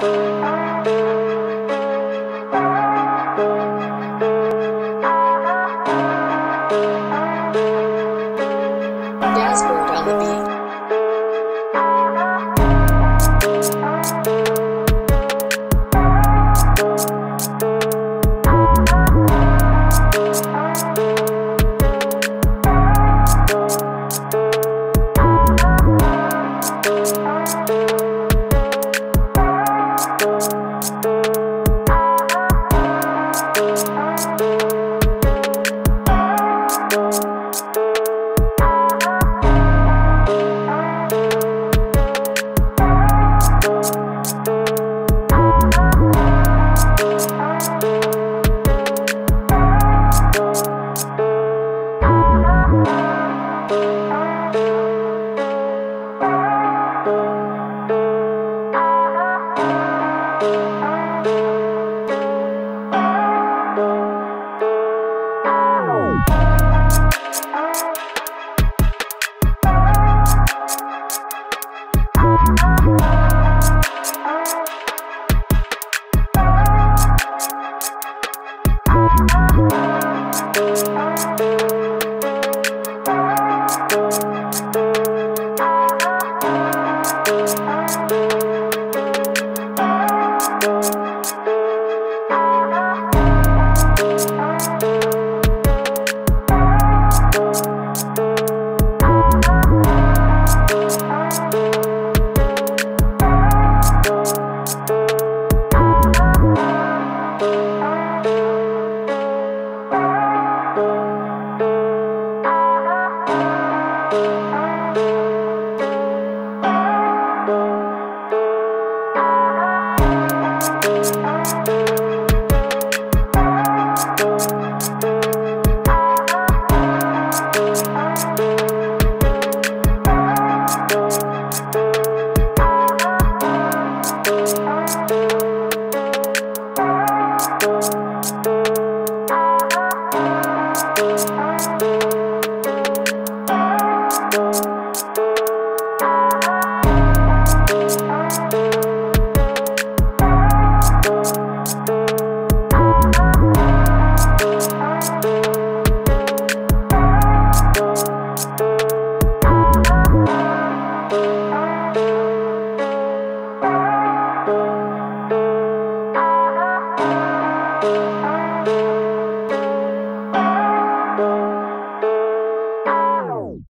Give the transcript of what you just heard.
Dashboard on the beat. you.